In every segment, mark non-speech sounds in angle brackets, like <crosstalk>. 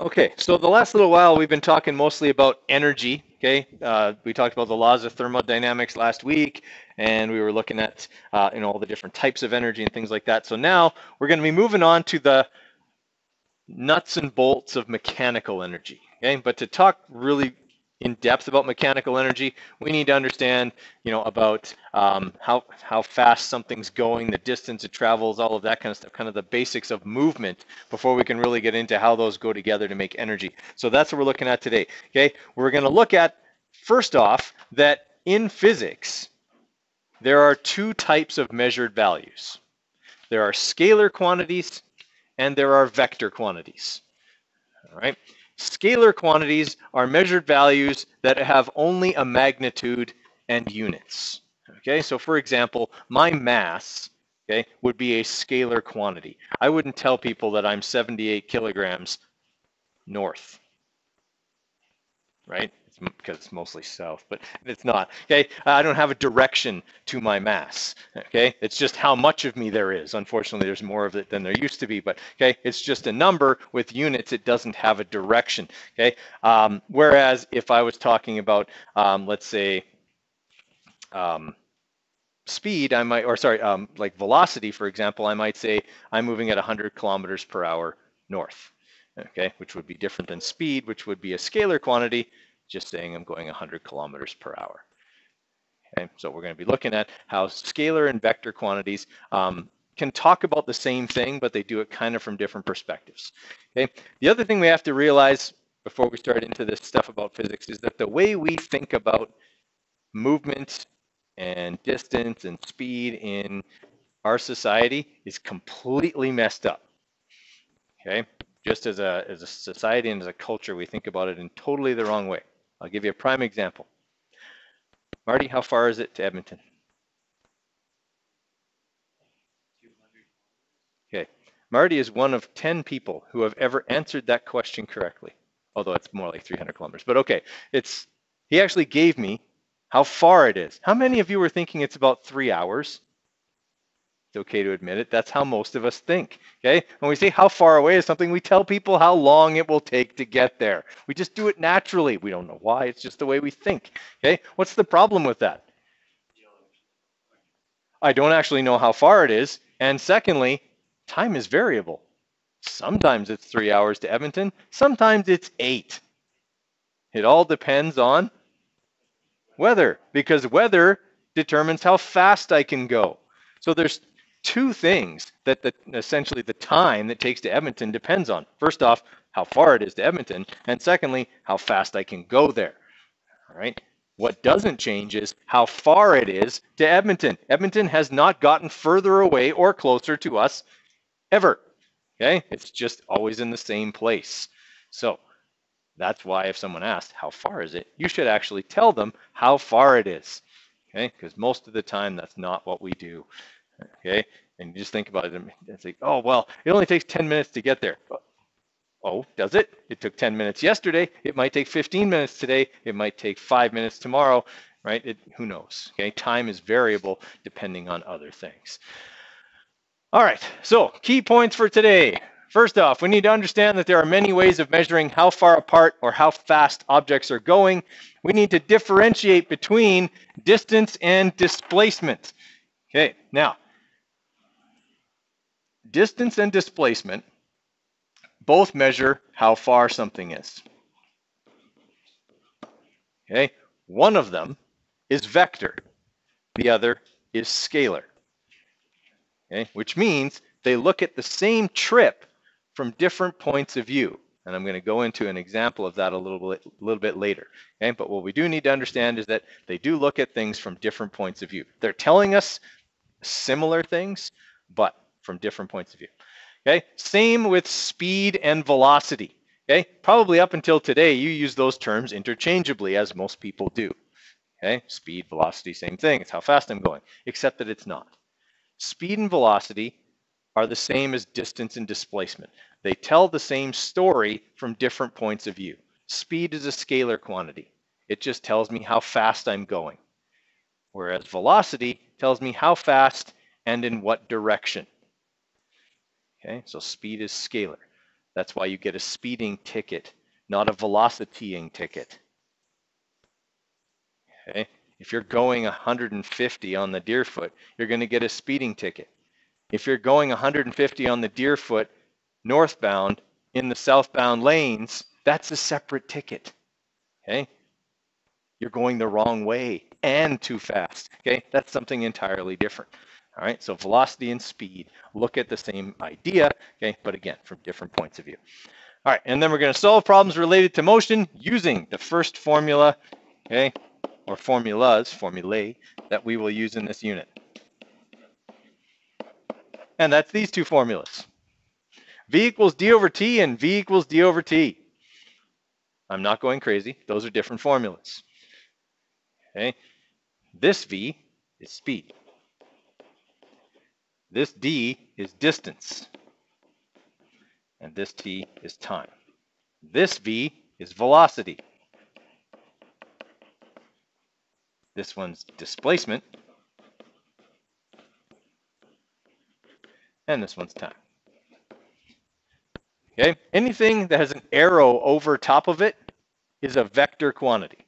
Okay, so the last little while we've been talking mostly about energy. Okay, uh, we talked about the laws of thermodynamics last week, and we were looking at uh, you know all the different types of energy and things like that. So now we're going to be moving on to the nuts and bolts of mechanical energy. Okay, but to talk really in depth about mechanical energy, we need to understand, you know, about um, how how fast something's going, the distance it travels, all of that kind of stuff, kind of the basics of movement before we can really get into how those go together to make energy. So that's what we're looking at today. Okay, we're going to look at first off that in physics there are two types of measured values. There are scalar quantities and there are vector quantities. All right. Scalar quantities are measured values that have only a magnitude and units. Okay, so for example, my mass okay, would be a scalar quantity. I wouldn't tell people that I'm 78 kilograms north, right? Because it's mostly south, but it's not. Okay, I don't have a direction to my mass. Okay, it's just how much of me there is. Unfortunately, there's more of it than there used to be, but okay, it's just a number with units. It doesn't have a direction. Okay, um, whereas if I was talking about, um, let's say, um, speed, I might, or sorry, um, like velocity, for example, I might say I'm moving at 100 kilometers per hour north. Okay, which would be different than speed, which would be a scalar quantity, just saying I'm going 100 kilometers per hour. Okay, so we're going to be looking at how scalar and vector quantities um, can talk about the same thing, but they do it kind of from different perspectives. Okay, the other thing we have to realize before we start into this stuff about physics is that the way we think about movement and distance and speed in our society is completely messed up. Okay, just as a, as a society and as a culture, we think about it in totally the wrong way. I'll give you a prime example. Marty, how far is it to Edmonton? Okay. Marty is one of 10 people who have ever answered that question correctly, although it's more like 300 kilometers. But okay, it's he actually gave me how far it is. How many of you were thinking it's about three hours? It's okay to admit it. That's how most of us think. Okay. When we say how far away is something, we tell people how long it will take to get there. We just do it naturally. We don't know why. It's just the way we think. Okay. What's the problem with that? I don't actually know how far it is. And secondly, time is variable. Sometimes it's three hours to Edmonton, sometimes it's eight. It all depends on weather because weather determines how fast I can go. So there's two things that the, essentially the time that takes to Edmonton depends on. First off, how far it is to Edmonton, and secondly, how fast I can go there. All right. What doesn't change is how far it is to Edmonton. Edmonton has not gotten further away or closer to us ever. Okay? It's just always in the same place. So that's why if someone asks, how far is it? You should actually tell them how far it is. Okay? Because most of the time that's not what we do. Okay, and you just think about it, and like, oh well, it only takes 10 minutes to get there. Oh, does it? It took 10 minutes yesterday. It might take 15 minutes today. It might take five minutes tomorrow, right? It, who knows? Okay, time is variable depending on other things. All right, so key points for today. First off, we need to understand that there are many ways of measuring how far apart or how fast objects are going. We need to differentiate between distance and displacement. Okay, now distance and displacement both measure how far something is. Okay, one of them is vector, the other is scalar. Okay, which means they look at the same trip from different points of view. And I'm going to go into an example of that a little bit, little bit later. Okay, but what we do need to understand is that they do look at things from different points of view. They're telling us similar things, but from different points of view. Okay, same with speed and velocity. Okay, probably up until today, you use those terms interchangeably, as most people do. Okay, speed, velocity, same thing. It's how fast I'm going, except that it's not. Speed and velocity are the same as distance and displacement. They tell the same story from different points of view. Speed is a scalar quantity. It just tells me how fast I'm going. Whereas velocity tells me how fast and in what direction. Okay, so speed is scalar. That's why you get a speeding ticket, not a velocitying ticket. Okay? If you're going 150 on the Deerfoot, you're going to get a speeding ticket. If you're going 150 on the Deerfoot northbound in the southbound lanes, that's a separate ticket. Okay? You're going the wrong way and too fast. Okay? That's something entirely different. All right, so velocity and speed look at the same idea, okay, but again, from different points of view. All right, and then we're going to solve problems related to motion using the first formula, okay, or formulas, formulae, that we will use in this unit. And that's these two formulas. V equals d over t and V equals d over t. I'm not going crazy. Those are different formulas. Okay. This V is speed. This d is distance. And this t is time. This v is velocity. This one's displacement. And this one's time. Okay, anything that has an arrow over top of it is a vector quantity.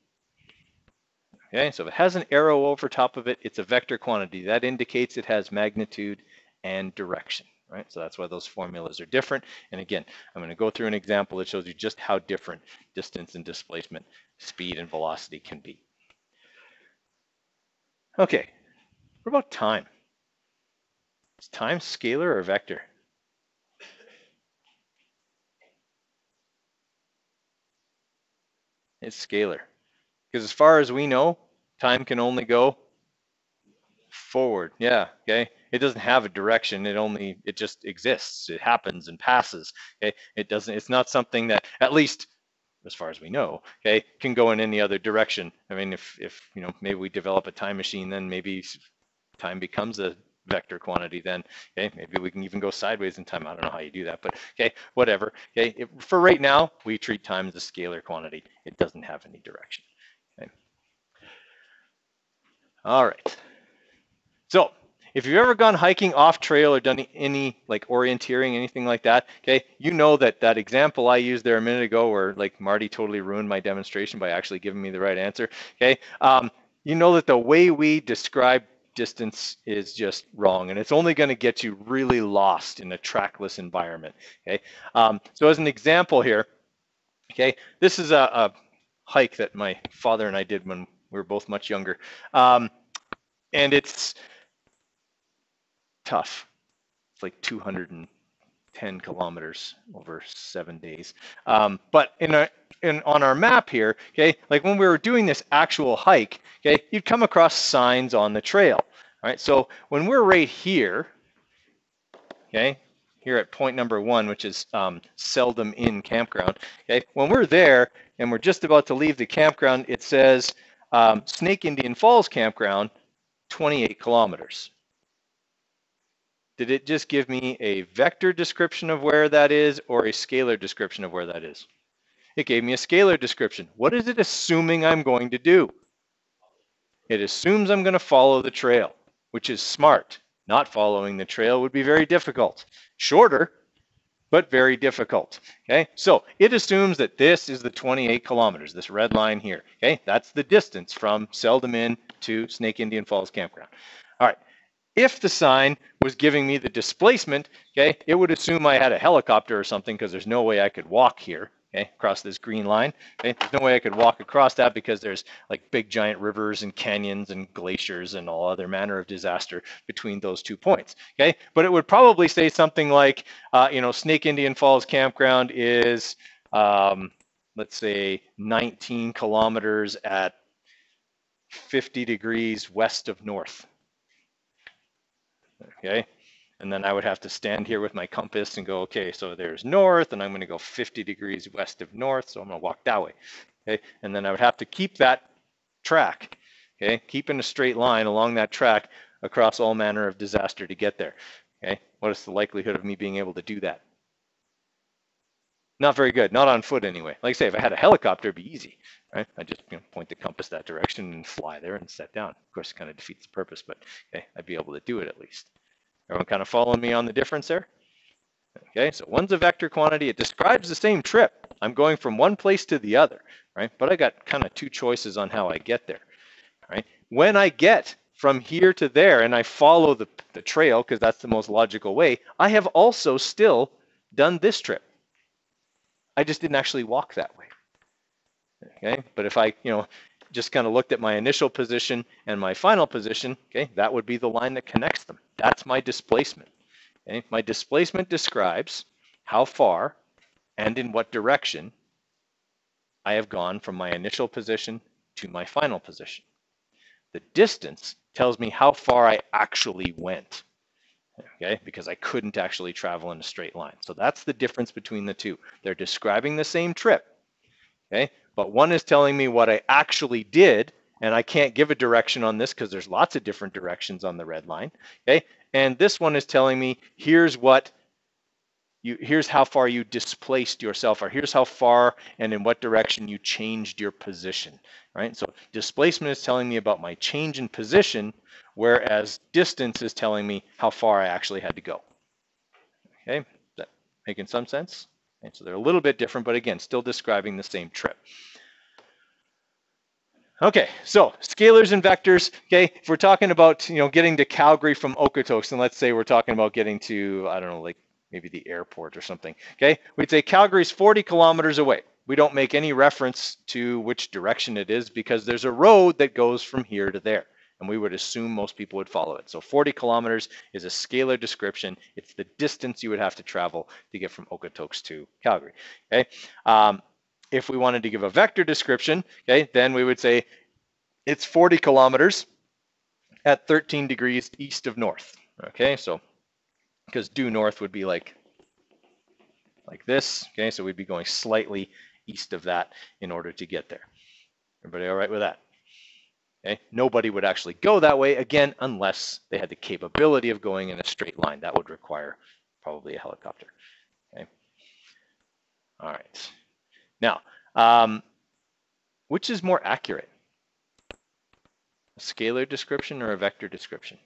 Okay, so if it has an arrow over top of it, it's a vector quantity. That indicates it has magnitude and direction, right? So that's why those formulas are different. And again, I'm going to go through an example that shows you just how different distance and displacement, speed and velocity can be. Okay, what about time? Is time scalar or vector? It's scalar. Because as far as we know, time can only go forward. Yeah, okay it doesn't have a direction. It only it just exists. It happens and passes. Okay? It doesn't it's not something that at least as far as we know okay can go in any other direction. I mean if if you know maybe we develop a time machine then maybe time becomes a vector quantity then okay maybe we can even go sideways in time. I don't know how you do that but okay whatever okay? If, for right now we treat time as a scalar quantity. It doesn't have any direction okay? All right. So if you've ever gone hiking off trail or done any like orienteering, anything like that, okay, you know that that example I used there a minute ago where like Marty totally ruined my demonstration by actually giving me the right answer, okay, um, you know that the way we describe distance is just wrong and it's only going to get you really lost in a trackless environment, okay. Um, so as an example here, okay, this is a, a, hike that my father and I did when we were both much younger. Um, and it's tough. It's like 210 kilometers over seven days. Um, but in, a, in on our map here, okay, like when we were doing this actual hike, okay, you'd come across signs on the trail. All right, so when we're right here, okay, here at point number one, which is um, Seldom Inn Campground. Okay, when we're there and we're just about to leave the campground, it says um, Snake Indian Falls Campground, 28 kilometers. Did it just give me a vector description of where that is or a scalar description of where that is? It gave me a scalar description. What is it assuming I'm going to do? It assumes I'm going to follow the trail, which is smart. Not following the trail would be very difficult. Shorter, but very difficult. Okay, so it assumes that this is the 28 kilometers, this red line here. Okay, that's the distance from Seldom Inn to Snake Indian Falls Campground. All right, if the sign was giving me the displacement, okay, it would assume I had a helicopter or something because there's no way I could walk here, okay, across this green line. Okay, there's no way I could walk across that because there's like big giant rivers and canyons and glaciers and all other manner of disaster between those two points. Okay, but it would probably say something like, uh, you know, Snake Indian Falls Campground is, um, let's say, 19 kilometers at 50 degrees west of north okay? And then I would have to stand here with my compass and go, okay, so there's north, and I'm going to go 50 degrees west of north, so I'm going to walk that way, okay? And then I would have to keep that track, okay? Keep in a straight line along that track across all manner of disaster to get there, okay? What is the likelihood of me being able to do that? Not very good, not on foot anyway. Like I say, if I had a helicopter, it'd be easy, right? I just you know, point the compass that direction and fly there and set down. Of course, it kind of defeats the purpose, but okay, I'd be able to do it at least. Everyone kind of following me on the difference there? Okay, so one's a vector quantity. It describes the same trip. I'm going from one place to the other, right? But I got kind of two choices on how I get there, right? When I get from here to there and I follow the, the trail, because that's the most logical way, I have also still done this trip. I just didn't actually walk that way. Okay, but if I, you know, just kind of looked at my initial position and my final position, okay, that would be the line that connects them. That's my displacement. Okay, my displacement describes how far and in what direction I have gone from my initial position to my final position. The distance tells me how far I actually went, okay, because I couldn't actually travel in a straight line. So that's the difference between the two. They're describing the same trip, okay, but one is telling me what I actually did, and I can't give a direction on this because there's lots of different directions on the red line, okay, and this one is telling me here's what you, here's how far you displaced yourself, or here's how far and in what direction you changed your position, right? So displacement is telling me about my change in position, whereas distance is telling me how far I actually had to go. Okay, is that making some sense? And so they're a little bit different, but again, still describing the same trip. Okay, so scalars and vectors. Okay, if we're talking about you know getting to Calgary from Okotoks, and let's say we're talking about getting to I don't know like maybe the airport or something. Okay, we'd say Calgary's 40 kilometers away. We don't make any reference to which direction it is because there's a road that goes from here to there. And we would assume most people would follow it. So 40 kilometers is a scalar description. It's the distance you would have to travel to get from Okotoks to Calgary. Okay. Um, if we wanted to give a vector description, okay, then we would say it's 40 kilometers at 13 degrees east of north. Okay, so because due north would be like like this. Okay, so we'd be going slightly east of that in order to get there. Everybody all right with that? Okay, nobody would actually go that way again unless they had the capability of going in a straight line. That would require probably a helicopter. Okay. All right. Now, um, which is more accurate? A scalar description or a vector description?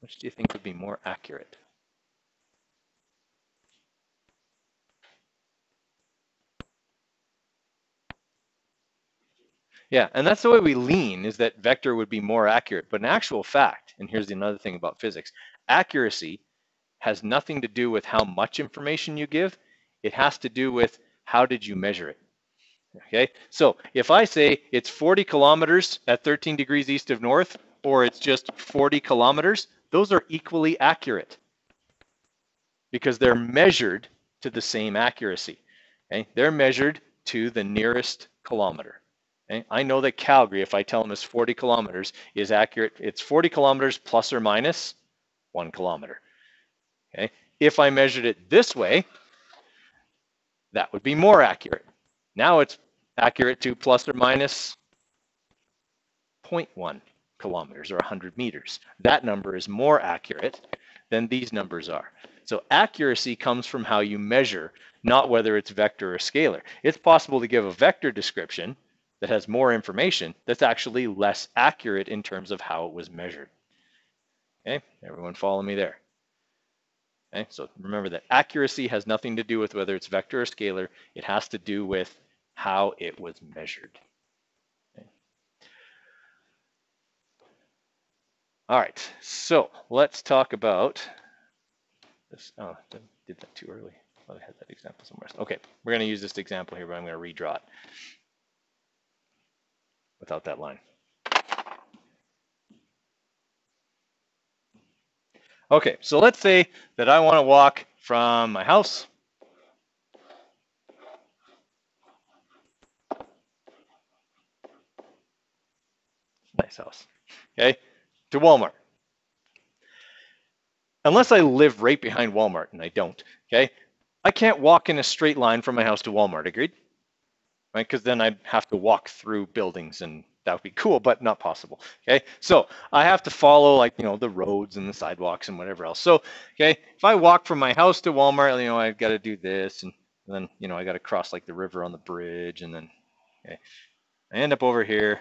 Which do you think would be more accurate? Yeah, and that's the way we lean is that vector would be more accurate. But an actual fact, and here's another thing about physics, accuracy has nothing to do with how much information you give. It has to do with how did you measure it. Okay, so if I say it's 40 kilometers at 13 degrees east of north, or it's just 40 kilometers, those are equally accurate because they're measured to the same accuracy. Okay? They're measured to the nearest kilometer. I know that Calgary, if I tell them it's 40 kilometers, is accurate. It's 40 kilometers plus or minus one kilometer. Okay? If I measured it this way, that would be more accurate. Now it's accurate to plus or minus 0.1 kilometers or 100 meters. That number is more accurate than these numbers are. So accuracy comes from how you measure, not whether it's vector or scalar. It's possible to give a vector description that has more information that's actually less accurate in terms of how it was measured. Okay, everyone follow me there. Okay, so remember that accuracy has nothing to do with whether it's vector or scalar. It has to do with how it was measured. All right, so let's talk about this. Oh, I did that too early. I I had that example somewhere. Okay, we're going to use this example here, but I'm going to redraw it without that line. Okay, so let's say that I want to walk from my house nice house. Okay, to Walmart. Unless I live right behind Walmart, and I don't, okay? I can't walk in a straight line from my house to Walmart, agreed? right? Because then I'd have to walk through buildings and that would be cool, but not possible. Okay. So I have to follow like, you know, the roads and the sidewalks and whatever else. So, okay. If I walk from my house to Walmart, you know, I've got to do this. And, and then, you know, I got to cross like the river on the bridge. And then, okay, I end up over here.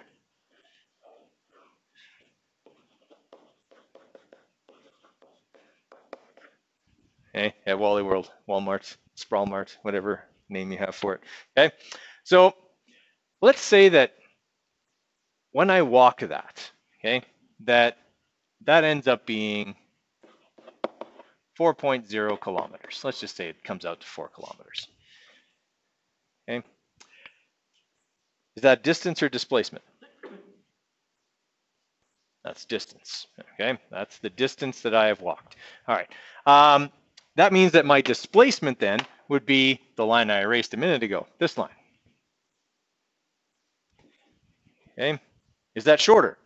Okay. At Wally World, Walmart, Sprawl Mart, whatever name you have for it. Okay so let's say that when I walk that, okay, that that ends up being 4.0 kilometers. Let's just say it comes out to four kilometers. Okay. Is that distance or displacement? That's distance. Okay, that's the distance that I have walked. All right. Um, that means that my displacement then would be the line I erased a minute ago, this line. Okay, is that shorter?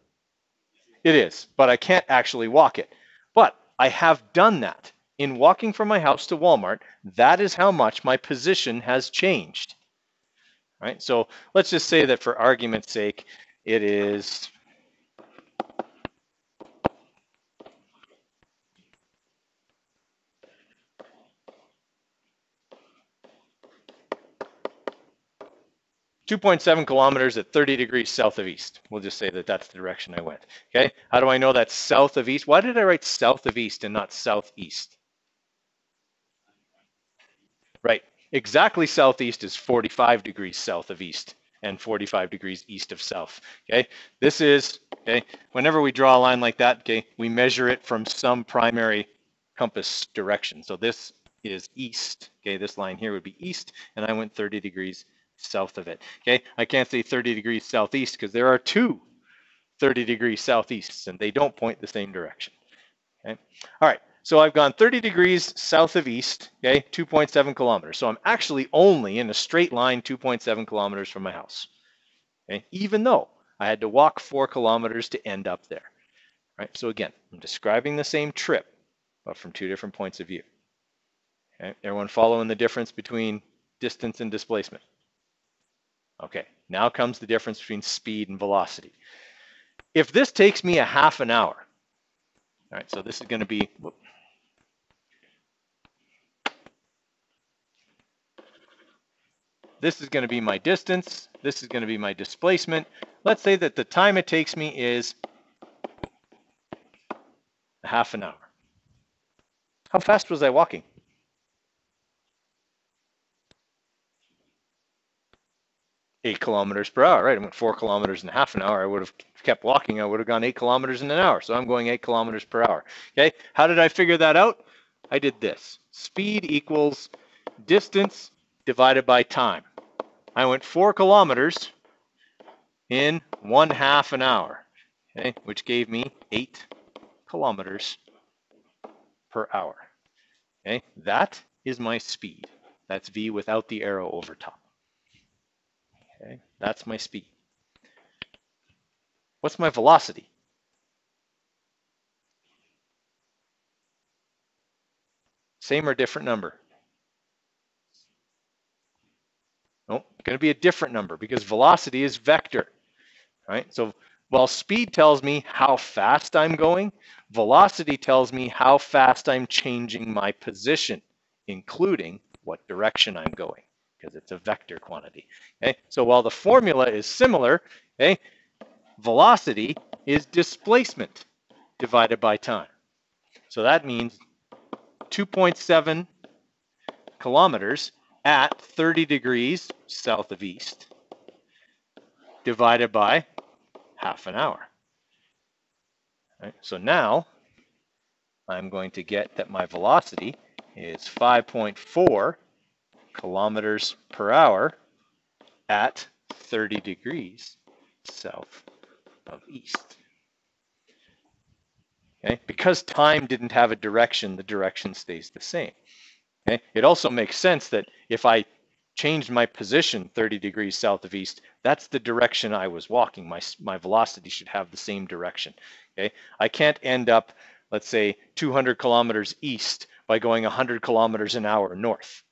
It is, but I can't actually walk it. But I have done that. In walking from my house to Walmart, that is how much my position has changed. Right? So let's just say that for argument's sake, it is 2.7 kilometers at 30 degrees south of east. We'll just say that that's the direction I went. Okay, how do I know that's south of east? Why did I write south of east and not southeast? Right, exactly southeast is 45 degrees south of east and 45 degrees east of south. Okay, this is, okay, whenever we draw a line like that, okay, we measure it from some primary compass direction. So this is east. Okay, this line here would be east, and I went 30 degrees south of it. Okay, I can't say 30 degrees southeast because there are two 30 degrees southeast and they don't point the same direction. Okay, all right, so I've gone 30 degrees south of east, okay, 2.7 kilometers. So I'm actually only in a straight line 2.7 kilometers from my house. Okay, even though I had to walk four kilometers to end up there. Right, so again, I'm describing the same trip, but from two different points of view. Okay, everyone following the difference between distance and displacement? Okay, now comes the difference between speed and velocity. If this takes me a half an hour, all right, so this is going to be, whoop, this is going to be my distance, this is going to be my displacement. Let's say that the time it takes me is a half an hour. How fast was I walking? Eight kilometers per hour, right? I went four kilometers in half an hour. I would have kept walking. I would have gone eight kilometers in an hour. So I'm going eight kilometers per hour. Okay. How did I figure that out? I did this. Speed equals distance divided by time. I went four kilometers in one half an hour, okay, which gave me eight kilometers per hour. Okay, that is my speed. That's v without the arrow over top. That's my speed. What's my velocity? Same or different number? Nope, going to be a different number because velocity is vector, right? So while speed tells me how fast I'm going, velocity tells me how fast I'm changing my position, including what direction I'm going because it's a vector quantity. Okay, so while the formula is similar, okay, velocity is displacement divided by time. So that means 2.7 kilometers at 30 degrees south of east divided by half an hour. Right, so now I'm going to get that my velocity is 5.4 kilometers per hour at 30 degrees south of east. Okay? Because time didn't have a direction, the direction stays the same. Okay? It also makes sense that if I changed my position 30 degrees south of east, that's the direction I was walking. My, my velocity should have the same direction. Okay? I can't end up, let's say, 200 kilometers east by going 100 kilometers an hour north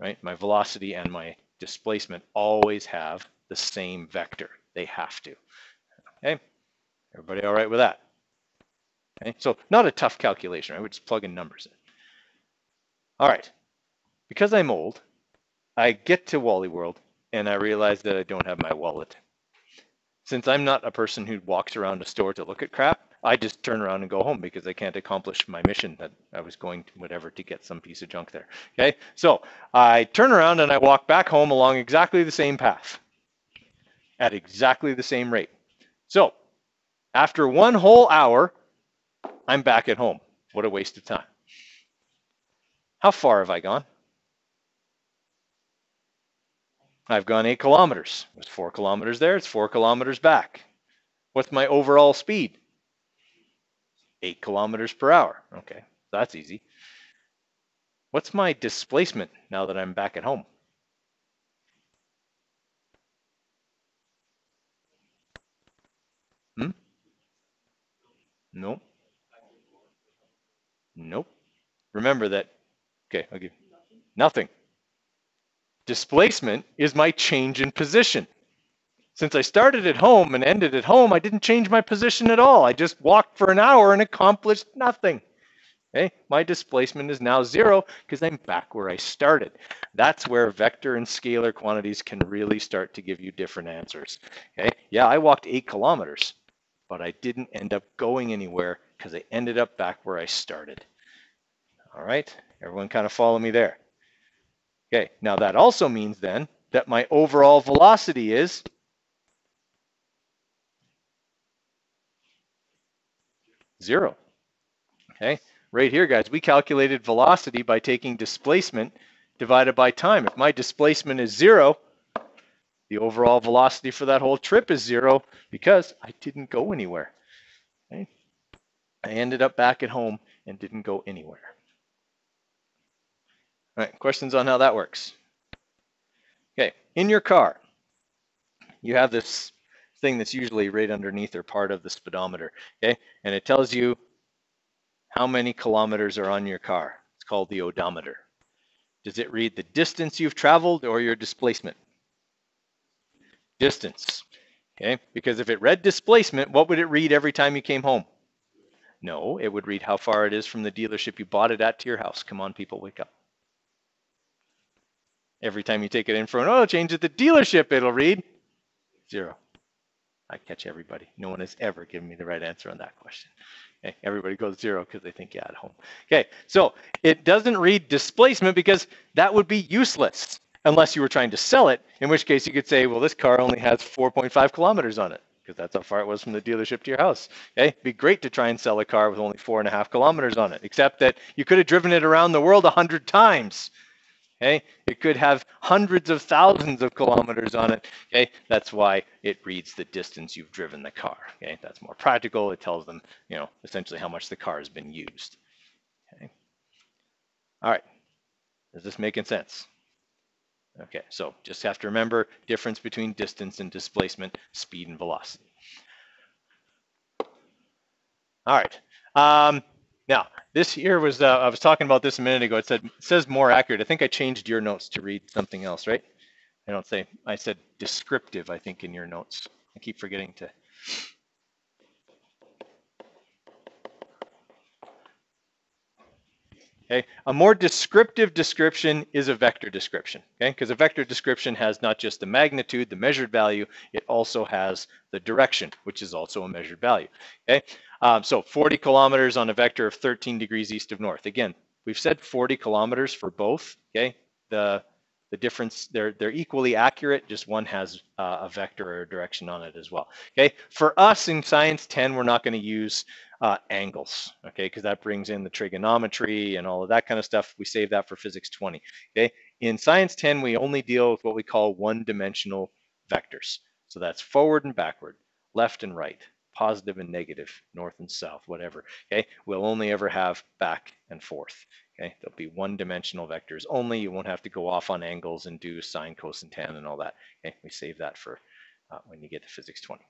right? My velocity and my displacement always have the same vector. They have to. Okay, everybody all right with that? Okay, so not a tough calculation, right? We're just plug in numbers in. All right, because I'm old, I get to Wally World and I realize that I don't have my wallet. Since I'm not a person who walks around a store to look at crap, I just turn around and go home because I can't accomplish my mission that I was going to whatever to get some piece of junk there. Okay, so I turn around and I walk back home along exactly the same path at exactly the same rate. So after one whole hour, I'm back at home. What a waste of time. How far have I gone? I've gone eight kilometers. It's four kilometers there, it's four kilometers back. What's my overall speed? Eight kilometers per hour. Okay, that's easy. What's my displacement now that I'm back at home? Hmm? Nope. Nope. Remember that. Okay, I'll give nothing. Displacement is my change in position. Since I started at home and ended at home, I didn't change my position at all. I just walked for an hour and accomplished nothing. Okay, my displacement is now zero because I'm back where I started. That's where vector and scalar quantities can really start to give you different answers. Okay, yeah, I walked eight kilometers, but I didn't end up going anywhere because I ended up back where I started. All right, everyone kind of follow me there. Okay, now that also means then that my overall velocity is zero. Okay, right here, guys, we calculated velocity by taking displacement divided by time. If my displacement is zero, the overall velocity for that whole trip is zero because I didn't go anywhere. Okay? I ended up back at home and didn't go anywhere. All right, questions on how that works? Okay, in your car, you have this thing that's usually right underneath or part of the speedometer, okay? And it tells you how many kilometers are on your car. It's called the odometer. Does it read the distance you've traveled or your displacement? Distance, okay? Because if it read displacement, what would it read every time you came home? No, it would read how far it is from the dealership you bought it at to your house. Come on, people, wake up. Every time you take it in for an oil change at the dealership, it'll read zero. I catch everybody. No one has ever given me the right answer on that question. Okay, everybody goes zero because they think, yeah, at home. Okay, so it doesn't read displacement because that would be useless unless you were trying to sell it, in which case you could say, well, this car only has 4.5 kilometers on it because that's how far it was from the dealership to your house. Okay, It'd be great to try and sell a car with only four and a half kilometers on it, except that you could have driven it around the world a hundred times. Okay, it could have hundreds of thousands of kilometers on it. Okay, that's why it reads the distance you've driven the car. Okay, that's more practical. It tells them, you know, essentially how much the car has been used. Okay, all right, is this making sense? Okay, so just have to remember difference between distance and displacement, speed and velocity. All right. Um, now, this here was, uh, I was talking about this a minute ago. It said, it says more accurate. I think I changed your notes to read something else, right? I don't say, I said descriptive, I think, in your notes. I keep forgetting to. Okay, a more descriptive description is a vector description, okay? Because a vector description has not just the magnitude, the measured value, it also has the direction, which is also a measured value, okay? Um, so 40 kilometers on a vector of 13 degrees east of north. Again, we've said 40 kilometers for both. Okay, the the difference they're they're equally accurate. Just one has uh, a vector or a direction on it as well. Okay, for us in Science 10, we're not going to use uh, angles. Okay, because that brings in the trigonometry and all of that kind of stuff. We save that for Physics 20. Okay, in Science 10, we only deal with what we call one-dimensional vectors. So that's forward and backward, left and right positive and negative, north and south, whatever. Okay, we'll only ever have back and forth. Okay, there'll be one-dimensional vectors only. You won't have to go off on angles and do sine, cosine, tan, and all that. Okay, we save that for uh, when you get to physics 20.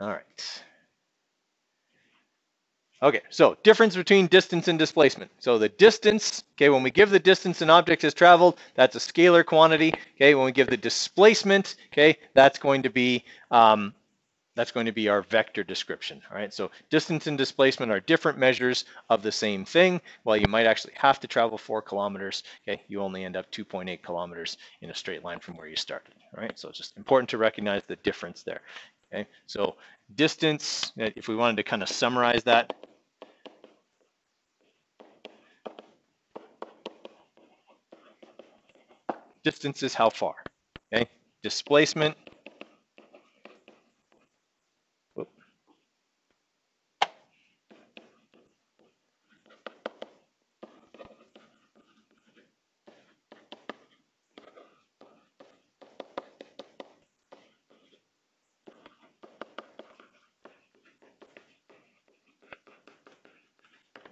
All right. Okay, so difference between distance and displacement. So the distance, okay, when we give the distance an object has traveled, that's a scalar quantity. Okay, when we give the displacement, okay, that's going to be um, that's going to be our vector description. All right, so distance and displacement are different measures of the same thing. While you might actually have to travel four kilometers, okay, you only end up 2.8 kilometers in a straight line from where you started. All right, so it's just important to recognize the difference there. Okay, so distance, uh, if we wanted to kind of summarize that, distance is how far, okay? Displacement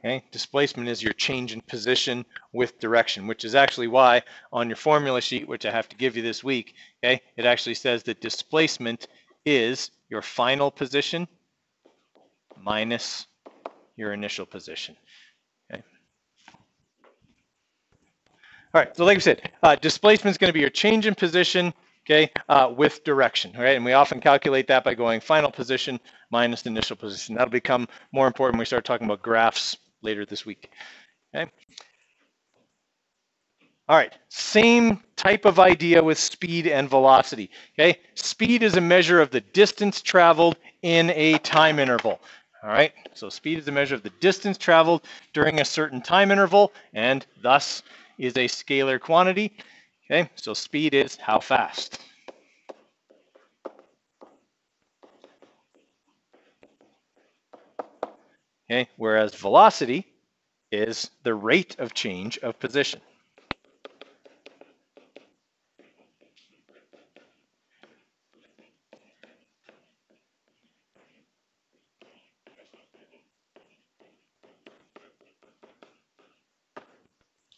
Okay, displacement is your change in position with direction, which is actually why on your formula sheet, which I have to give you this week, okay, it actually says that displacement is your final position minus your initial position. Okay. All right, so like I said, uh, displacement is going to be your change in position, okay, uh, with direction, all right? And we often calculate that by going final position minus initial position. That'll become more important when we start talking about graphs later this week. Okay. All right, same type of idea with speed and velocity. Okay, speed is a measure of the distance traveled in a time interval. All right, so speed is a measure of the distance traveled during a certain time interval and thus is a scalar quantity. Okay, so speed is how fast. Okay, whereas velocity is the rate of change of position.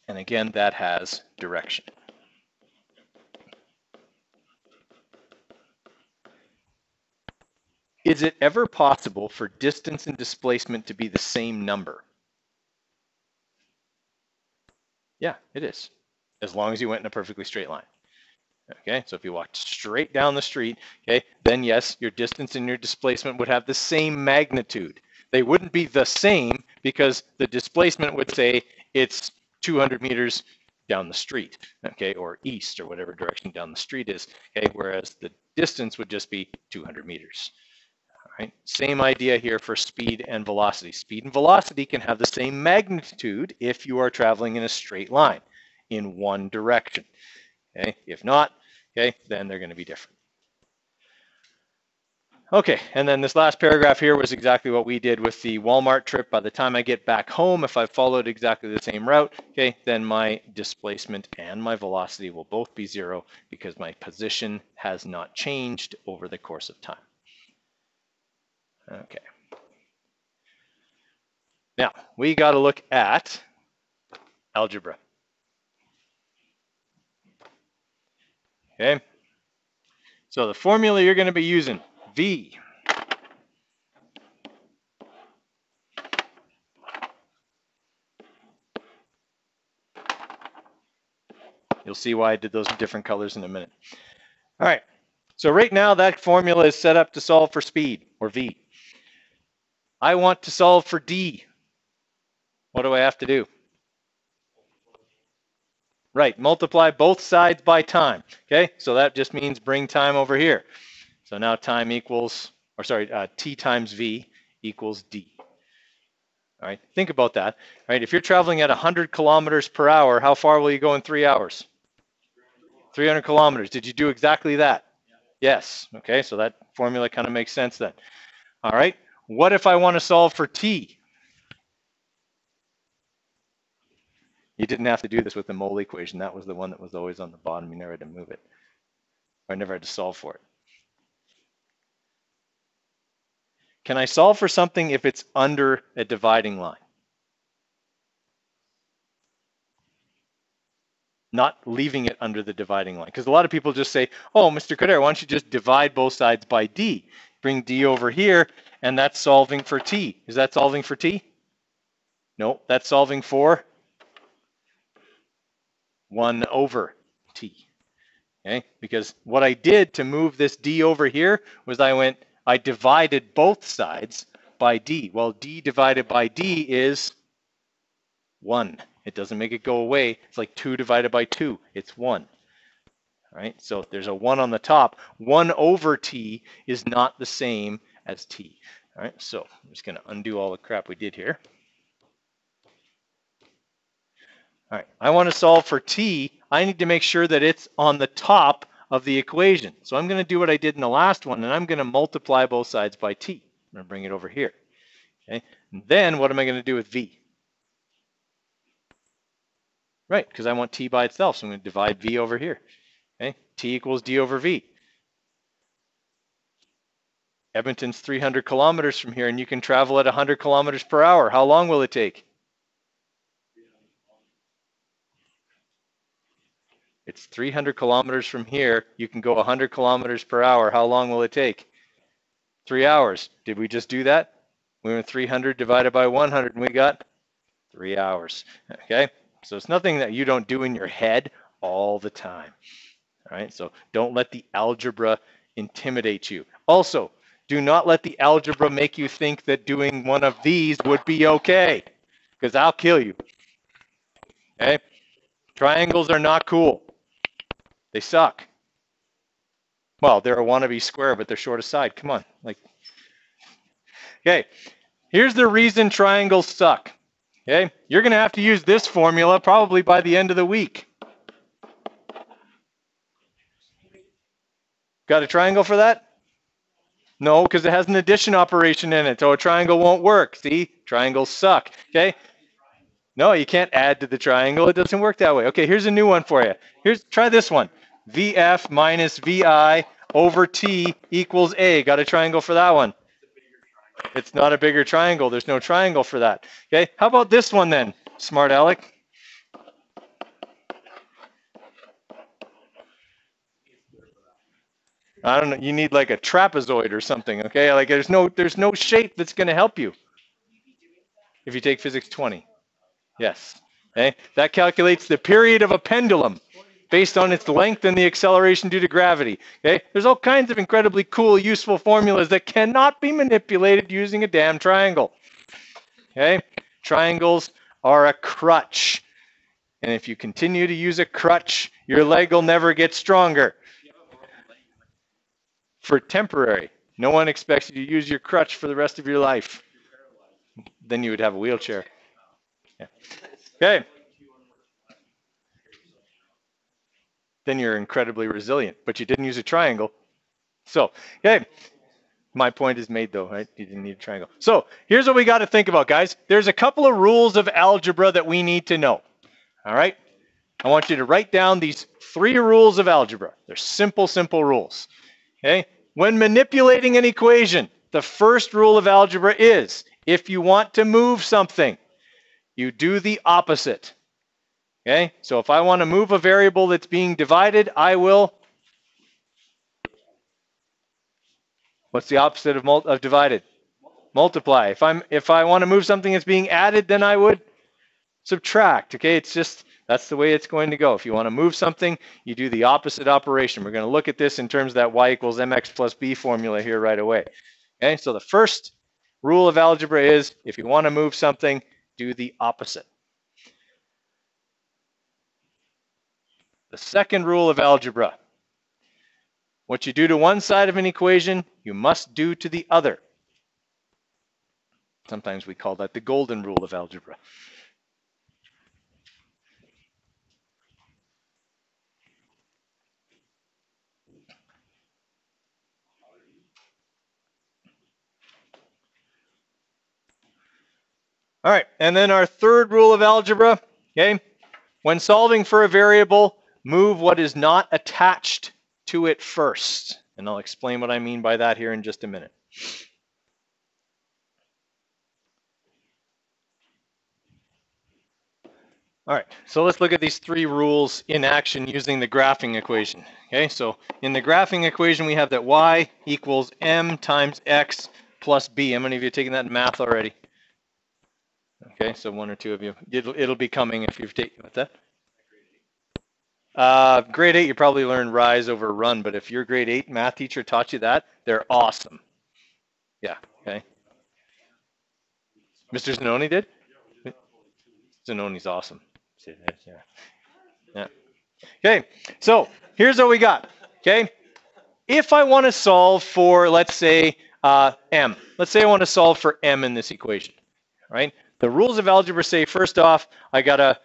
And again, that has direction. Is it ever possible for distance and displacement to be the same number? Yeah, it is, as long as you went in a perfectly straight line. Okay, so if you walked straight down the street, okay, then yes, your distance and your displacement would have the same magnitude. They wouldn't be the same because the displacement would say it's 200 meters down the street, okay, or east or whatever direction down the street is, okay, whereas the distance would just be 200 meters. Right? Same idea here for speed and velocity. Speed and velocity can have the same magnitude if you are traveling in a straight line in one direction. Okay, if not, okay, then they're going to be different. Okay, and then this last paragraph here was exactly what we did with the Walmart trip. By the time I get back home, if I followed exactly the same route, okay, then my displacement and my velocity will both be zero because my position has not changed over the course of time. Okay. Now, we got to look at algebra. Okay. So the formula you're going to be using, V. You'll see why I did those different colors in a minute. All right. So right now that formula is set up to solve for speed, or V. I want to solve for D. What do I have to do? Right, multiply both sides by time. Okay, so that just means bring time over here. So now time equals, or sorry, uh, T times V equals D. All right, think about that. All right, if you're traveling at 100 kilometers per hour, how far will you go in three hours? 300 kilometers. Did you do exactly that? Yes. Okay, so that formula kind of makes sense then. All right, what if I want to solve for t? You didn't have to do this with the mole equation. That was the one that was always on the bottom. You never had to move it. I never had to solve for it. Can I solve for something if it's under a dividing line? Not leaving it under the dividing line. Because a lot of people just say, oh, Mr. Coderre, why don't you just divide both sides by d? Bring d over here, and that's solving for t. Is that solving for t? No, that's solving for 1 over t. Okay, because what I did to move this d over here was I went, I divided both sides by d. Well, d divided by d is 1. It doesn't make it go away. It's like 2 divided by 2. It's 1. Right, so if there's a 1 on the top. 1 over t is not the same as t. All right, so I'm just going to undo all the crap we did here. All right, I want to solve for t. I need to make sure that it's on the top of the equation. So I'm going to do what I did in the last one, and I'm going to multiply both sides by t. I'm going to bring it over here. Okay, and then what am I going to do with v? Right, because I want t by itself, so I'm going to divide v over here. T equals d over v. Edmonton's 300 kilometers from here, and you can travel at 100 kilometers per hour. How long will it take? It's 300 kilometers from here. You can go 100 kilometers per hour. How long will it take? Three hours. Did we just do that? We went 300 divided by 100 and we got three hours. Okay? So it's nothing that you don't do in your head all the time. Right? So don't let the algebra intimidate you. Also, do not let the algebra make you think that doing one of these would be okay, because I'll kill you. Okay? Triangles are not cool. They suck. Well, they're a wannabe square, but they're short side. Come on. Like, okay. Here's the reason triangles suck. Okay. You're going to have to use this formula probably by the end of the week. Got a triangle for that? No, because it has an addition operation in it, so a triangle won't work. See? Triangles suck. Okay? No, you can't add to the triangle. It doesn't work that way. Okay, here's a new one for you. Here's try this one. VF minus VI over T equals A. Got a triangle for that one? It's not a bigger triangle. There's no triangle for that. Okay, how about this one then, smart Alec? I don't know. You need like a trapezoid or something. Okay, like there's no there's no shape that's going to help you. If you take physics 20, yes. Okay, that calculates the period of a pendulum based on its length and the acceleration due to gravity. Okay, there's all kinds of incredibly cool, useful formulas that cannot be manipulated using a damn triangle. Okay, triangles are a crutch, and if you continue to use a crutch, your leg will never get stronger for temporary. No one expects you to use your crutch for the rest of your life. Then you would have a wheelchair. Yeah. Okay. Then you're incredibly resilient, but you didn't use a triangle. So, okay. My point is made though, right? You didn't need a triangle. So, here's what we got to think about, guys. There's a couple of rules of algebra that we need to know. All right? I want you to write down these three rules of algebra. They're simple, simple rules. Okay? When manipulating an equation, the first rule of algebra is if you want to move something, you do the opposite. Okay, so if I want to move a variable that's being divided, I will. What's the opposite of, of divided? Multiply. If I'm if I want to move something that's being added, then I would subtract. Okay, it's just that's the way it's going to go. If you want to move something, you do the opposite operation. We're going to look at this in terms of that y equals mx plus b formula here right away. Okay, so the first rule of algebra is if you want to move something, do the opposite. The second rule of algebra, what you do to one side of an equation, you must do to the other. Sometimes we call that the golden rule of algebra. All right, and then our third rule of algebra, okay? When solving for a variable, move what is not attached to it first. And I'll explain what I mean by that here in just a minute. All right, so let's look at these three rules in action using the graphing equation. Okay, so in the graphing equation, we have that y equals m times x plus b. How many of you have taken that in math already? Okay, so one or two of you. It'll, it'll be coming if you've taken what's that? Uh, grade eight, you probably learned rise over run, but if your grade eight math teacher taught you that, they're awesome. Yeah. Okay. Mr. Zanoni did. Zanoni's awesome. Yeah. Yeah. Okay. So here's what we got. Okay. If I want to solve for, let's say, uh, uh, m. Let's say I want to solve for m in this equation, right? The rules of algebra say, first off, I gotta,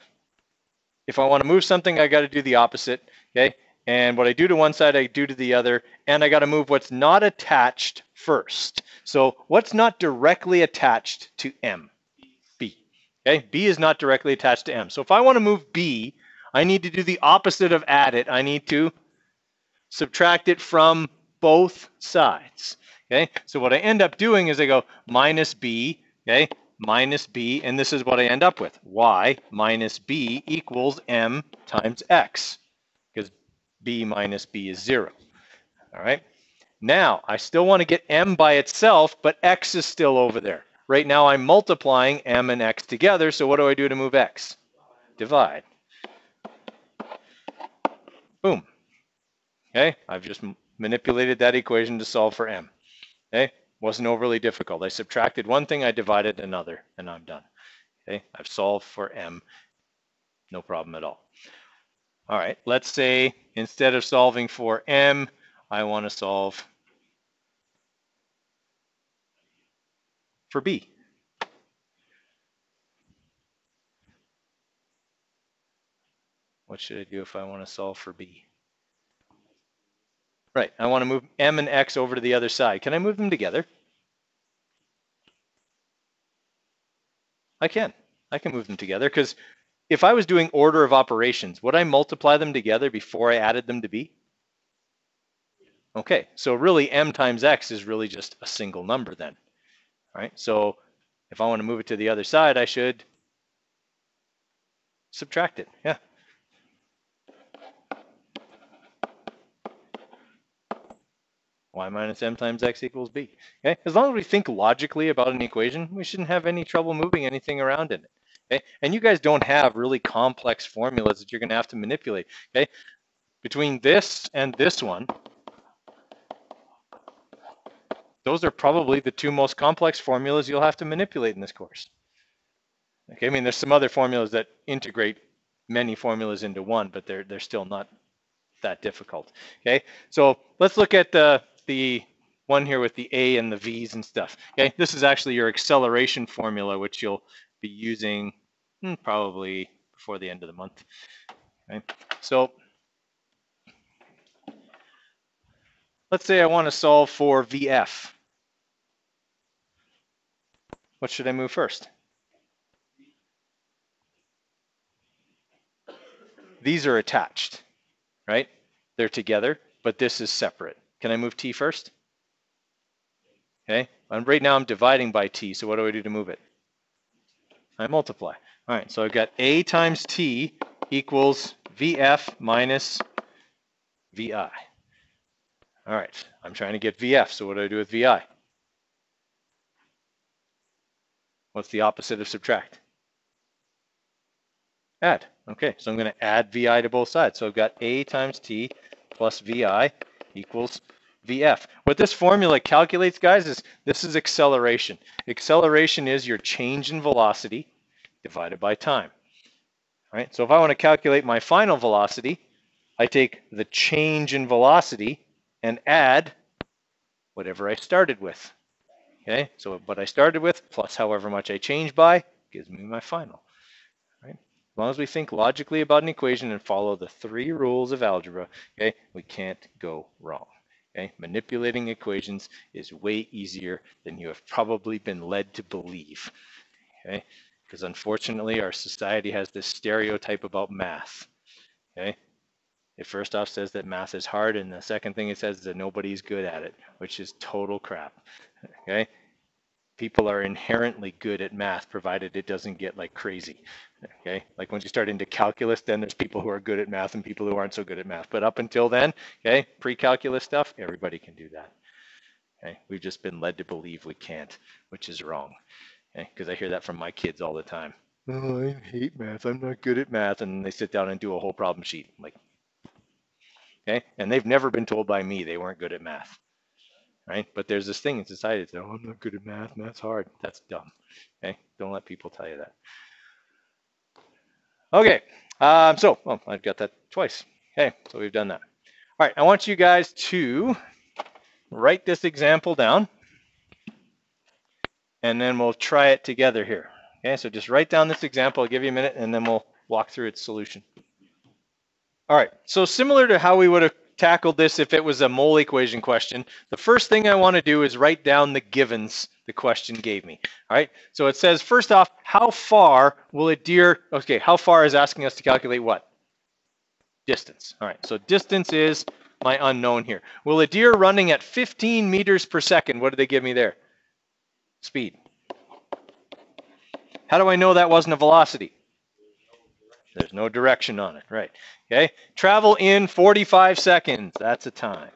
if I want to move something, I gotta do the opposite, okay? And what I do to one side, I do to the other, and I gotta move what's not attached first. So what's not directly attached to m? b, okay? b is not directly attached to m. So if I want to move b, I need to do the opposite of add it. I need to subtract it from both sides. Okay, so what I end up doing is I go minus b, okay, minus b, and this is what I end up with. y minus b equals m times x, because b minus b is 0. All right, now I still want to get m by itself, but x is still over there. Right now I'm multiplying m and x together, so what do I do to move x? Divide. Boom. Okay, I've just manipulated that equation to solve for m. Okay, wasn't overly difficult. I subtracted one thing, I divided another, and I'm done. Okay, I've solved for m, no problem at all. All right, let's say instead of solving for m, I want to solve for b. What should I do if I want to solve for b? Right, I want to move m and x over to the other side. Can I move them together? I can. I can move them together because if I was doing order of operations, would I multiply them together before I added them to b? Okay, so really m times x is really just a single number then. All right, so if I want to move it to the other side, I should subtract it. Yeah, y minus m times x equals b. Okay, as long as we think logically about an equation, we shouldn't have any trouble moving anything around in it. Okay, and you guys don't have really complex formulas that you're going to have to manipulate. Okay, between this and this one, those are probably the two most complex formulas you'll have to manipulate in this course. Okay, I mean, there's some other formulas that integrate many formulas into one, but they're they're still not that difficult. Okay, so let's look at the the one here with the A and the V's and stuff. Okay, this is actually your acceleration formula, which you'll be using hmm, probably before the end of the month. Okay, so let's say I want to solve for VF. What should I move first? These are attached, right? They're together, but this is separate. Can I move t first? Okay, and right now I'm dividing by t, so what do I do to move it? I multiply. All right, so I've got a times t equals vf minus vi. All right, I'm trying to get vf, so what do I do with vi? What's the opposite of subtract? Add. Okay, so I'm going to add vi to both sides. So I've got a times t plus vi equals VF. What this formula calculates, guys, is this is acceleration. Acceleration is your change in velocity divided by time. All right, so if I want to calculate my final velocity, I take the change in velocity and add whatever I started with. Okay, so what I started with plus however much I change by gives me my final. As long as we think logically about an equation and follow the three rules of algebra, okay, we can't go wrong. Okay, manipulating equations is way easier than you have probably been led to believe. Okay, because unfortunately our society has this stereotype about math. Okay, it first off says that math is hard, and the second thing it says is that nobody's good at it, which is total crap. <laughs> Okay, people are inherently good at math provided it doesn't get like crazy okay? Like once you start into calculus then there's people who are good at math and people who aren't so good at math. But up until then okay pre-calculus stuff everybody can do that okay? We've just been led to believe we can't which is wrong okay? Because i hear that from my kids all the time. Oh i hate math. I'm not good at math. And they sit down and do a whole problem sheet I'm like okay? And they've never been told by me they weren't good at math right? But there's this thing in society that, oh, I'm not good at math, math's hard. That's dumb, okay? Don't let people tell you that. Okay, um, so, well, I've got that twice. Okay, so we've done that. All right, I want you guys to write this example down. and then we'll try it together here. Okay, so just write down this example. I'll give you a minute, and then we'll walk through its solution. All right, so similar to how we would have tackled this if it was a mole equation question, the first thing I want to do is write down the givens the question gave me. All right, so it says, first off, how far will a deer, okay, how far is asking us to calculate what? Distance. All right, so distance is my unknown here. Will a deer running at 15 meters per second, what did they give me there? Speed. How do I know that wasn't a velocity? There's no direction on it, right? Okay, travel in 45 seconds. That's a time.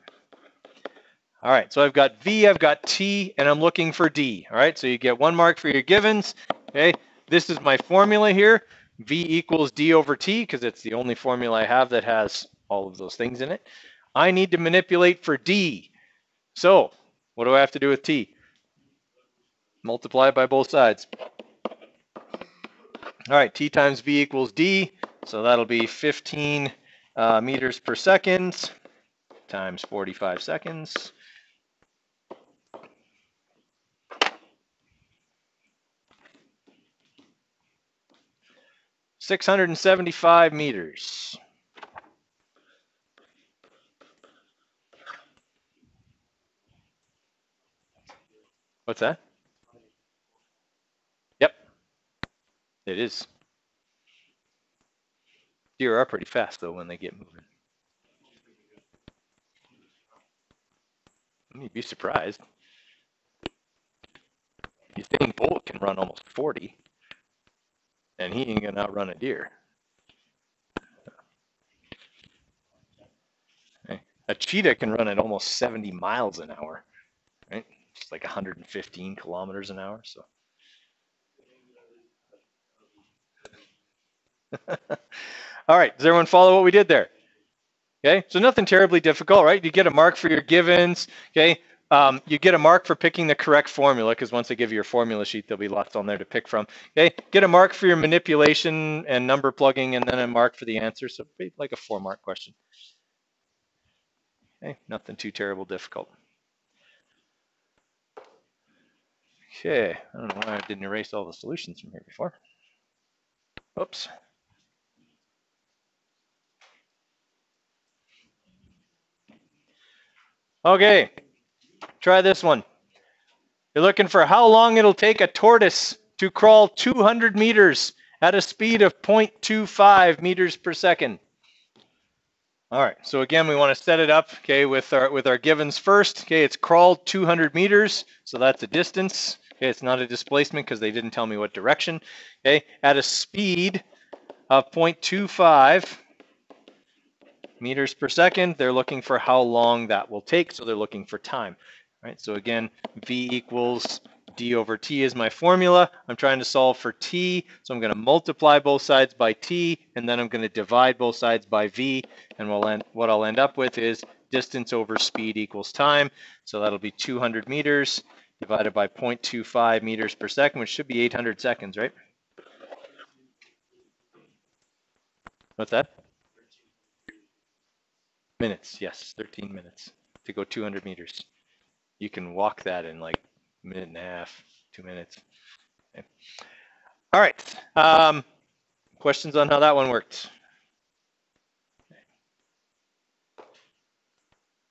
All right, so I've got V, I've got T, and I'm looking for D. All right, so you get one mark for your givens. Okay, this is my formula here. V equals D over T because it's the only formula I have that has all of those things in it. I need to manipulate for D. So what do I have to do with T? Multiply by both sides. All right, T times V equals D. So that'll be 15 uh, meters per second times 45 seconds. Six hundred and seventy-five meters. What's that? It is. Deer are pretty fast though when they get moving. You'd be surprised. You think Bolt can run almost 40, and he ain't gonna outrun a deer. A cheetah can run at almost 70 miles an hour, right? It's like 115 kilometers an hour. So. <laughs> All right, does everyone follow what we did there? Okay, so nothing terribly difficult, right? You get a mark for your givens, okay? Um, you get a mark for picking the correct formula because once they give you your formula sheet, there'll be lots on there to pick from. Okay, get a mark for your manipulation and number plugging, and then a mark for the answer. So like a four mark question. Okay, nothing too terrible difficult. Okay, I don't know why I didn't erase all the solutions from here before. Oops. Okay, try this one. You're looking for how long it'll take a tortoise to crawl 200 meters at a speed of 0.25 meters per second. All right, so again, we want to set it up, okay, with our with our givens first. Okay, it's crawled 200 meters, so that's a distance. Okay, it's not a displacement because they didn't tell me what direction. Okay, at a speed of 0.25 meters per second, they're looking for how long that will take, so they're looking for time. Right, so again, V equals d over t is my formula. I'm trying to solve for t, so I'm going to multiply both sides by t, and then I'm going to divide both sides by v, and we'll end, what I'll end up with is distance over speed equals time. So that'll be 200 meters divided by 0.25 meters per second, which should be 800 seconds, right? What's that? Minutes, yes, 13 minutes to go 200 meters. You can walk that in like a minute and a half, two minutes. Okay. All right. Um, questions on how that one worked?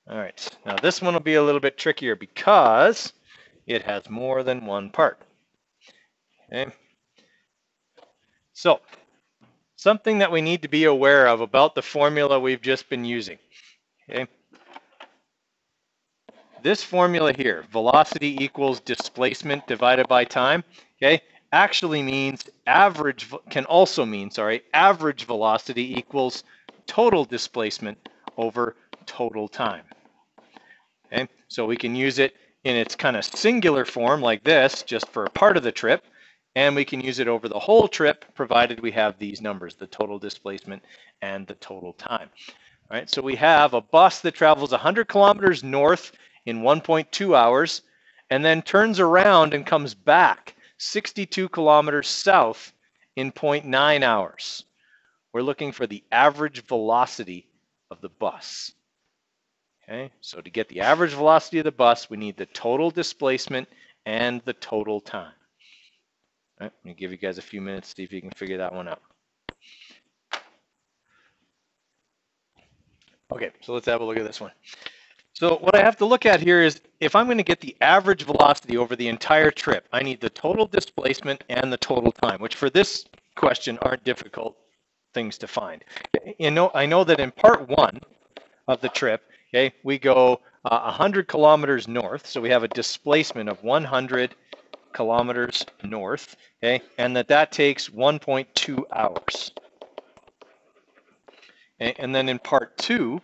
All right. Now this one will be a little bit trickier because it has more than one part. Okay. So something that we need to be aware of about the formula we've just been using. Okay this formula here, velocity equals displacement divided by time, okay, actually means average, can also mean, sorry, average velocity equals total displacement over total time. Okay, so we can use it in its kind of singular form like this, just for a part of the trip, and we can use it over the whole trip, provided we have these numbers, the total displacement and the total time. All right, so we have a bus that travels 100 kilometers north in 1.2 hours and then turns around and comes back 62 kilometers south in 0.9 hours. We're looking for the average velocity of the bus. Okay, so to get the average velocity of the bus, we need the total displacement and the total time. I'm gonna give you guys a few minutes, to see if you can figure that one out. Okay, so let's have a look at this one. So what I have to look at here is if I'm going to get the average velocity over the entire trip, I need the total displacement and the total time, which for this question aren't difficult things to find. You know, I know that in part one of the trip, okay, we go uh, 100 kilometers north, so we have a displacement of 100 kilometers north, okay, and that that takes 1.2 hours. Okay, and then in part two,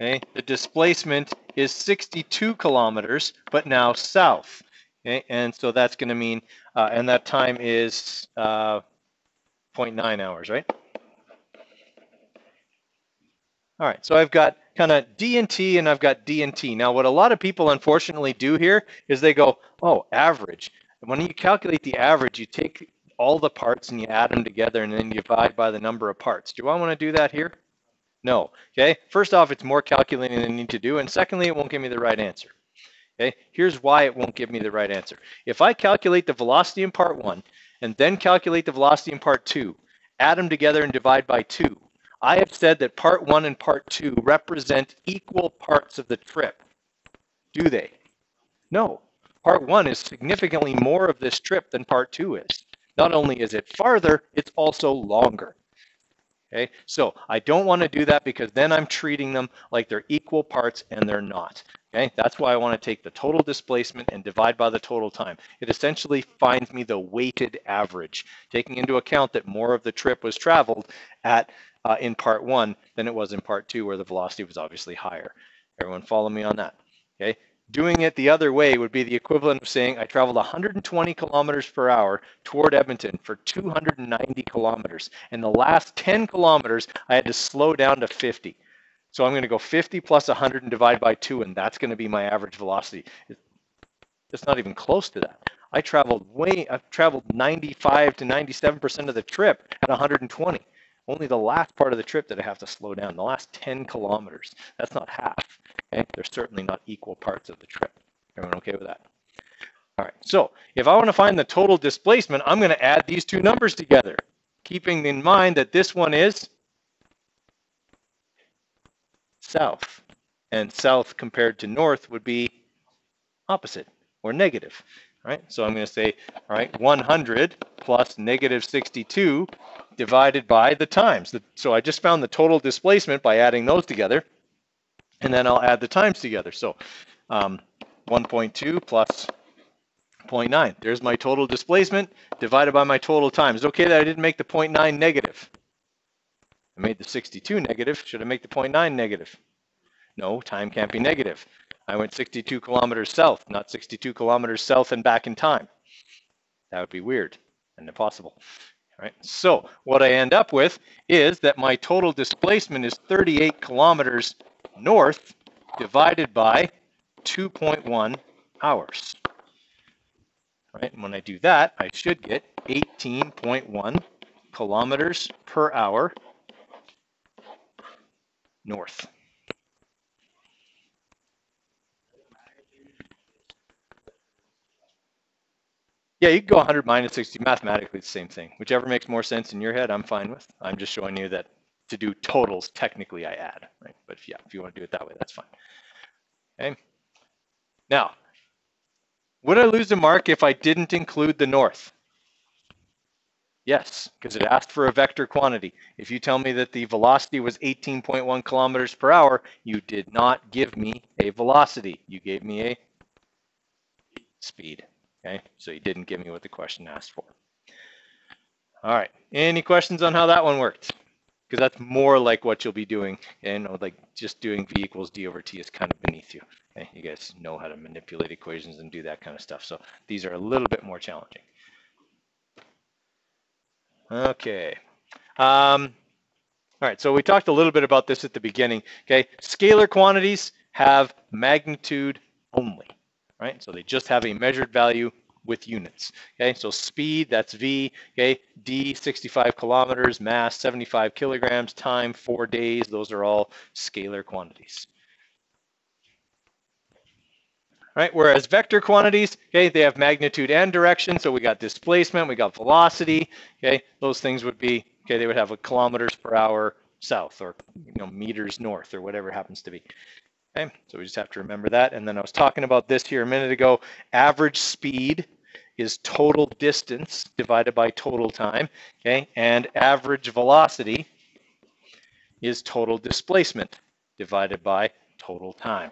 Okay, the displacement is 62 kilometers, but now south. Okay, and so that's going to mean, uh, and that time is uh, 0.9 hours, right? All right, so I've got kind of D and T and I've got D and T. Now, what a lot of people unfortunately do here is they go, oh, average. When you calculate the average, you take all the parts and you add them together and then you divide by the number of parts. Do I want to do that here? No. Okay. First off, it's more calculating than I need to do. And secondly, it won't give me the right answer. Okay. Here's why it won't give me the right answer. If I calculate the velocity in part one and then calculate the velocity in part two, add them together and divide by two, I have said that part one and part two represent equal parts of the trip. Do they? No. Part one is significantly more of this trip than part two is. Not only is it farther, it's also longer. Okay, so I don't want to do that because then I'm treating them like they're equal parts and they're not. Okay, that's why I want to take the total displacement and divide by the total time. It essentially finds me the weighted average, taking into account that more of the trip was traveled at uh, in part one than it was in part two, where the velocity was obviously higher. Everyone follow me on that. Okay, Doing it the other way would be the equivalent of saying I traveled 120 kilometers per hour toward Edmonton for 290 kilometers. And the last 10 kilometers, I had to slow down to 50. So I'm going to go 50 plus 100 and divide by 2, and that's going to be my average velocity. It's not even close to that. I traveled way, I've traveled 95 to 97% of the trip at 120. Only the last part of the trip did I have to slow down, the last 10 kilometers. That's not half. Okay? They're certainly not equal parts of the trip. Everyone okay with that? All right, so if I want to find the total displacement, I'm going to add these two numbers together, keeping in mind that this one is south, and south compared to north would be opposite or negative. All right, so I'm going to say, all right, 100 plus negative 62 divided by the times. So I just found the total displacement by adding those together, and then I'll add the times together. So um, 1.2 plus 0.9. There's my total displacement divided by my total time. It's okay that I didn't make the 0.9 negative. I made the 62 negative. Should I make the 0.9 negative? No, time can't be negative. I went 62 kilometers south, not 62 kilometers south and back in time. That would be weird and impossible. All right. So what I end up with is that my total displacement is 38 kilometers north divided by 2.1 hours. Right. And when I do that, I should get 18.1 kilometers per hour north. Yeah, you can go 100 minus 60. Mathematically, the same thing. Whichever makes more sense in your head, I'm fine with. I'm just showing you that to do totals, technically I add, right? But yeah, if you want to do it that way, that's fine. Okay. Now, would I lose a mark if I didn't include the north? Yes, because it asked for a vector quantity. If you tell me that the velocity was 18.1 kilometers per hour, you did not give me a velocity. You gave me a speed. Okay, so you didn't give me what the question asked for. All right, any questions on how that one worked? Because that's more like what you'll be doing, and like just doing v equals d over t is kind of beneath you. Okay, you guys know how to manipulate equations and do that kind of stuff. So these are a little bit more challenging. Okay. Um, all right, so we talked a little bit about this at the beginning. Okay, scalar quantities have magnitude only right? So they just have a measured value with units. Okay, so speed, that's V, okay, D, 65 kilometers, mass, 75 kilograms, time, four days, those are all scalar quantities. right? Whereas vector quantities, okay, they have magnitude and direction. So we got displacement, we got velocity, okay? Those things would be, okay, they would have a kilometers per hour south or, you know, meters north or whatever happens to be. Okay, so we just have to remember that. And then I was talking about this here a minute ago. Average speed is total distance divided by total time, okay? And average velocity is total displacement divided by total time.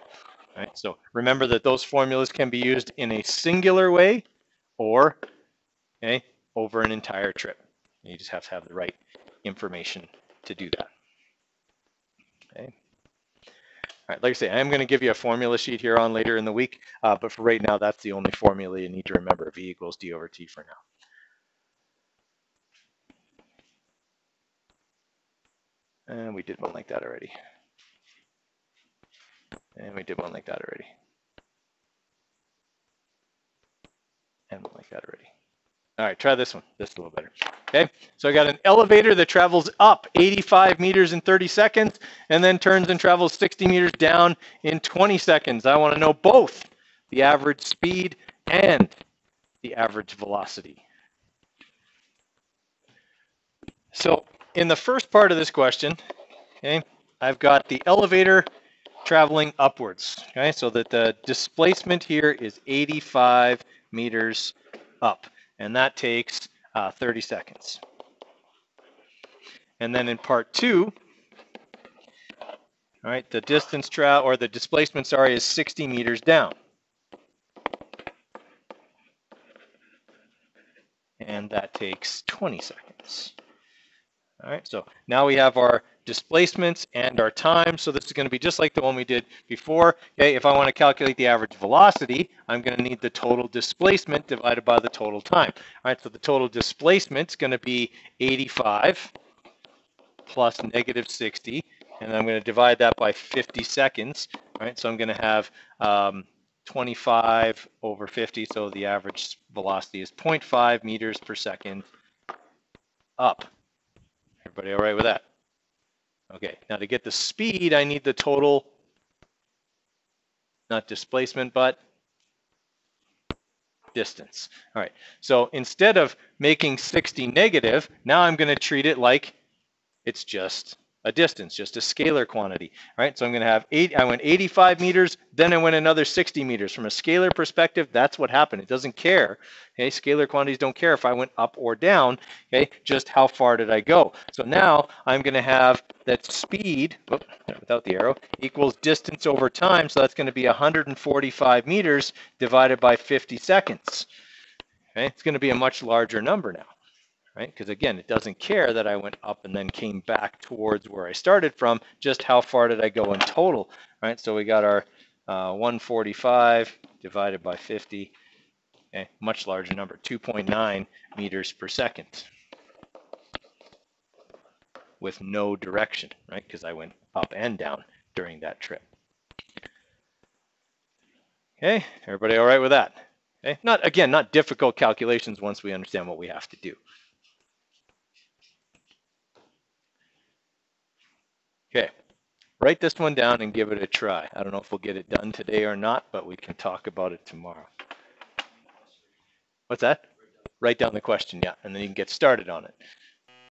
Right? So remember that those formulas can be used in a singular way or okay, over an entire trip. You just have to have the right information to do that. Okay. All right, like I say, I am going to give you a formula sheet here on later in the week, uh, but for right now, that's the only formula you need to remember, V equals D over T for now. And we did one like that already. And we did one like that already. And one like that already. All right, try this one. This is a little better. Okay, so I got an elevator that travels up 85 meters in 30 seconds and then turns and travels 60 meters down in 20 seconds. I want to know both the average speed and the average velocity. So in the first part of this question, okay, I've got the elevator traveling upwards. Okay, so that the displacement here is 85 meters up, and that takes uh, 30 seconds. And then in part two, all right, the distance travel or the displacement, sorry, is 60 meters down. And that takes 20 seconds. All right, so now we have our displacements and our time. So this is going to be just like the one we did before. Okay, if I want to calculate the average velocity, I'm going to need the total displacement divided by the total time. All right, so the total displacement is going to be 85 plus negative 60, and I'm going to divide that by 50 seconds. All right, so I'm going to have um, 25 over 50, so the average velocity is 0.5 meters per second up. Everybody all right with that? Okay, now to get the speed, I need the total, not displacement, but distance. All right, so instead of making 60 negative, now I'm going to treat it like it's just a distance, just a scalar quantity, right? So I'm going to have eight, I went 85 meters, then I went another 60 meters. From a scalar perspective, that's what happened. It doesn't care. Okay, scalar quantities don't care if I went up or down. Okay, just how far did I go? So now I'm going to have that speed, without the arrow, equals distance over time. So that's going to be 145 meters divided by 50 seconds. Okay, it's going to be a much larger number now right? Because again, it doesn't care that I went up and then came back towards where I started from, just how far did I go in total, right? So we got our uh, 145 divided by 50, okay, much larger number, 2.9 meters per second with no direction, right? Because I went up and down during that trip. Okay, everybody all right with that? Okay, not again, not difficult calculations once we understand what we have to do. Okay, write this one down and give it a try. I don't know if we'll get it done today or not, but we can talk about it tomorrow. What's that? Write down the question, yeah, and then you can get started on it.